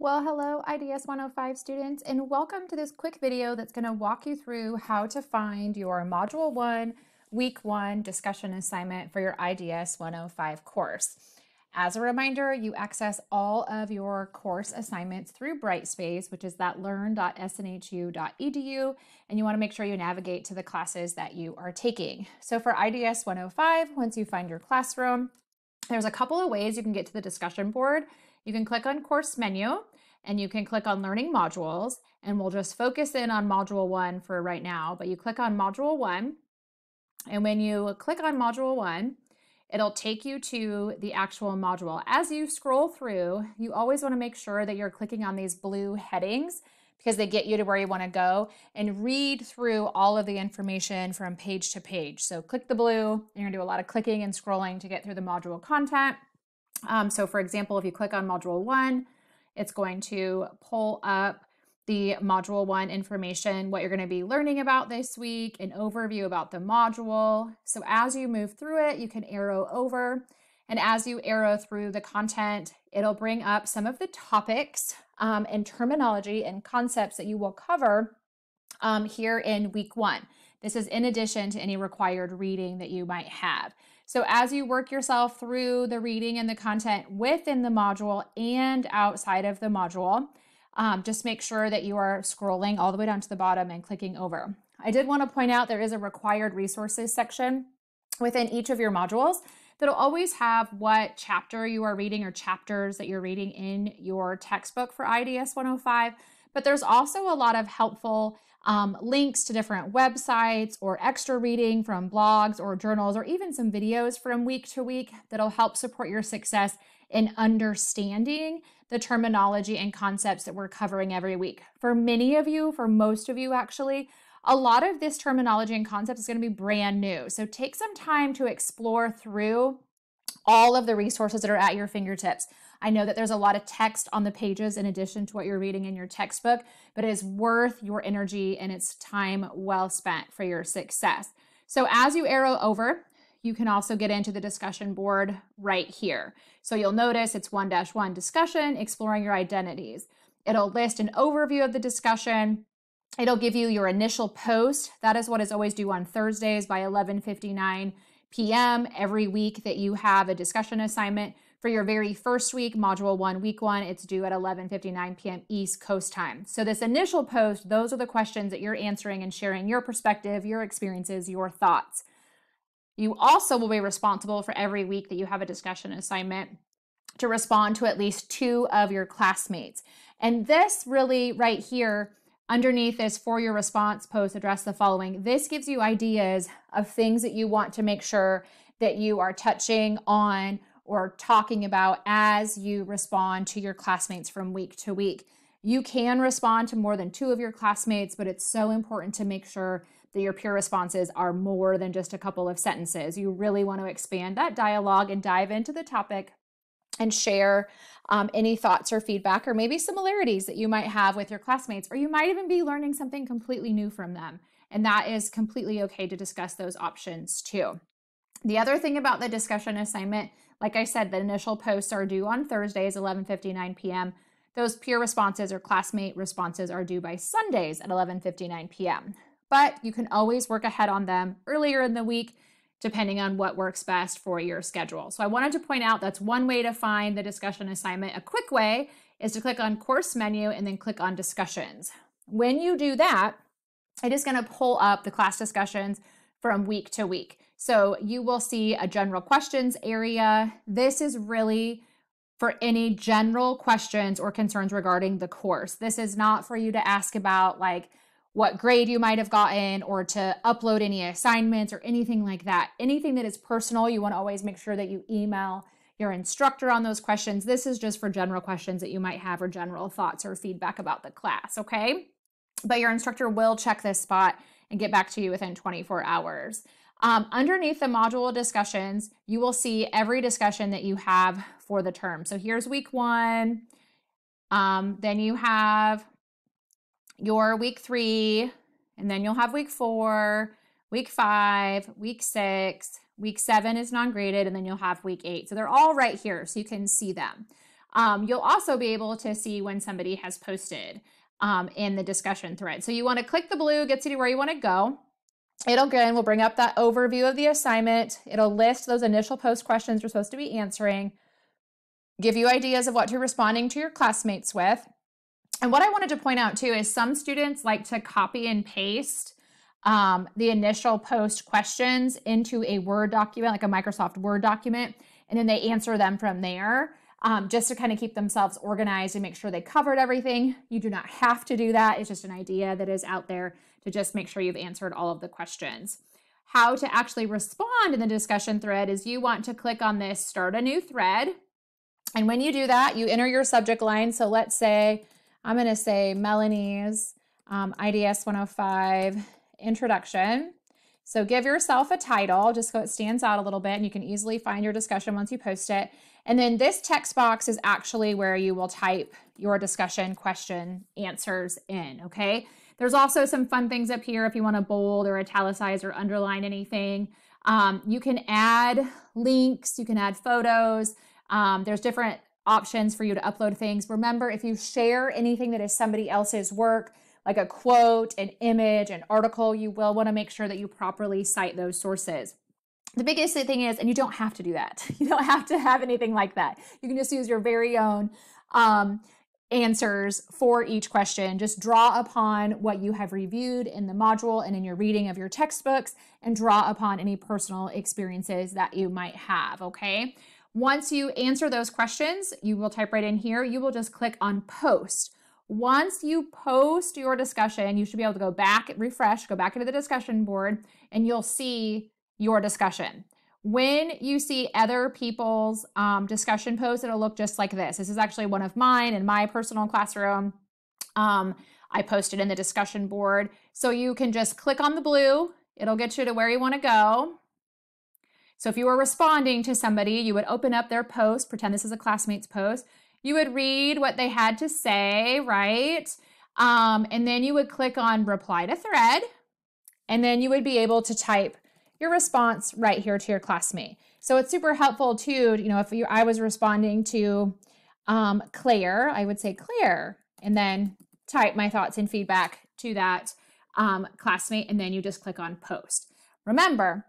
Well, hello IDS 105 students and welcome to this quick video that's going to walk you through how to find your Module 1 Week 1 discussion assignment for your IDS 105 course. As a reminder, you access all of your course assignments through Brightspace, which is that learn.snhu.edu, and you want to make sure you navigate to the classes that you are taking. So for IDS 105, once you find your classroom, there's a couple of ways you can get to the discussion board. You can click on course menu and you can click on learning modules and we'll just focus in on module one for right now, but you click on module one and when you click on module one, it'll take you to the actual module. As you scroll through, you always wanna make sure that you're clicking on these blue headings because they get you to where you wanna go and read through all of the information from page to page. So click the blue, you're gonna do a lot of clicking and scrolling to get through the module content. Um, so for example, if you click on module one, it's going to pull up the module one information, what you're going to be learning about this week, an overview about the module. So as you move through it, you can arrow over. And as you arrow through the content, it'll bring up some of the topics um, and terminology and concepts that you will cover um, here in week one. This is in addition to any required reading that you might have. So as you work yourself through the reading and the content within the module and outside of the module, um, just make sure that you are scrolling all the way down to the bottom and clicking over. I did want to point out there is a required resources section within each of your modules that'll always have what chapter you are reading or chapters that you're reading in your textbook for IDS 105. But there's also a lot of helpful um, links to different websites or extra reading from blogs or journals or even some videos from week to week that'll help support your success in understanding the terminology and concepts that we're covering every week. For many of you, for most of you actually, a lot of this terminology and concepts is going to be brand new. So take some time to explore through all of the resources that are at your fingertips. I know that there's a lot of text on the pages in addition to what you're reading in your textbook, but it is worth your energy and it's time well spent for your success. So as you arrow over, you can also get into the discussion board right here. So you'll notice it's 1-1 discussion, exploring your identities. It'll list an overview of the discussion. It'll give you your initial post. That is what is always due on Thursdays by 11:59 p.m. every week that you have a discussion assignment. For your very first week, module one, week one, it's due at 11:59 p.m. East Coast time. So this initial post, those are the questions that you're answering and sharing your perspective, your experiences, your thoughts. You also will be responsible for every week that you have a discussion assignment to respond to at least two of your classmates. And this really right here underneath this for your response post address the following. This gives you ideas of things that you want to make sure that you are touching on or talking about as you respond to your classmates from week to week. You can respond to more than two of your classmates, but it's so important to make sure that your peer responses are more than just a couple of sentences. You really want to expand that dialogue and dive into the topic and share um, any thoughts or feedback or maybe similarities that you might have with your classmates, or you might even be learning something completely new from them. And that is completely okay to discuss those options too. The other thing about the discussion assignment like I said, the initial posts are due on Thursdays, 11:59 p.m. Those peer responses or classmate responses are due by Sundays at 11:59 p.m. But you can always work ahead on them earlier in the week depending on what works best for your schedule. So I wanted to point out that's one way to find the discussion assignment. A quick way is to click on course menu and then click on discussions. When you do that, it is going to pull up the class discussions from week to week. So you will see a general questions area. This is really for any general questions or concerns regarding the course. This is not for you to ask about like what grade you might have gotten or to upload any assignments or anything like that. Anything that is personal, you want to always make sure that you email your instructor on those questions. This is just for general questions that you might have or general thoughts or feedback about the class, okay? But your instructor will check this spot and get back to you within 24 hours. Um, underneath the module discussions, you will see every discussion that you have for the term. So here's week one. Um, then you have your week three, and then you'll have week four, week five, week six, week seven is non graded, and then you'll have week eight. So they're all right here, so you can see them. Um, you'll also be able to see when somebody has posted um, in the discussion thread. So you want to click the blue, gets you to where you want to go. It'll again will bring up that overview of the assignment. It'll list those initial post questions you're supposed to be answering, give you ideas of what to responding to your classmates with. And what I wanted to point out too is some students like to copy and paste um, the initial post questions into a Word document, like a Microsoft Word document, and then they answer them from there um, just to kind of keep themselves organized and make sure they covered everything. You do not have to do that. It's just an idea that is out there to just make sure you've answered all of the questions. How to actually respond in the discussion thread is you want to click on this start a new thread. And when you do that, you enter your subject line. So let's say, I'm going to say Melanie's um, IDS 105 introduction. So give yourself a title just so it stands out a little bit and you can easily find your discussion once you post it. And then this text box is actually where you will type your discussion question answers in, okay? There's also some fun things up here if you want to bold or italicize or underline anything. Um, you can add links, you can add photos. Um, there's different options for you to upload things. Remember, if you share anything that is somebody else's work, like a quote, an image, an article, you will want to make sure that you properly cite those sources. The biggest thing is, and you don't have to do that. You don't have to have anything like that. You can just use your very own um, answers for each question. Just draw upon what you have reviewed in the module and in your reading of your textbooks and draw upon any personal experiences that you might have, okay? Once you answer those questions, you will type right in here. You will just click on post. Once you post your discussion, you should be able to go back, refresh, go back into the discussion board, and you'll see your discussion. When you see other people's um, discussion posts, it'll look just like this. This is actually one of mine in my personal classroom. Um, I posted in the discussion board. So you can just click on the blue, it'll get you to where you want to go. So if you were responding to somebody, you would open up their post, pretend this is a classmate's post. You would read what they had to say, right? Um, and then you would click on reply to thread, and then you would be able to type your response right here to your classmate. So it's super helpful too, you know, if you, I was responding to um, Claire, I would say Claire, and then type my thoughts and feedback to that um, classmate, and then you just click on post. Remember,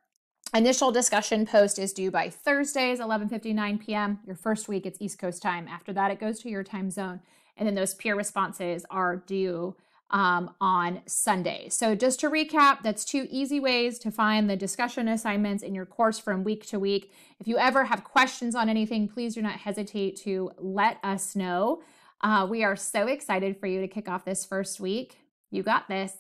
initial discussion post is due by Thursdays, 11:59 p.m. Your first week, it's East Coast time. After that, it goes to your time zone, and then those peer responses are due um, on Sunday. So, just to recap, that's two easy ways to find the discussion assignments in your course from week to week. If you ever have questions on anything, please do not hesitate to let us know. Uh, we are so excited for you to kick off this first week. You got this.